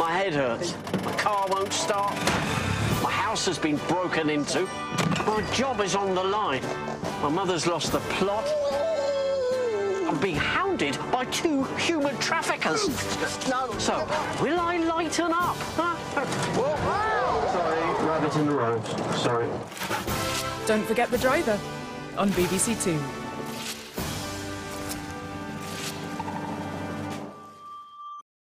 My head hurts. My car won't start. My house has been broken into. My job is on the line. My mother's lost the plot. I'm being hounded by two human traffickers. No. So, will I lighten up? Huh? Sorry, rabbit in the road. Sorry. Don't forget the driver on BBC Two.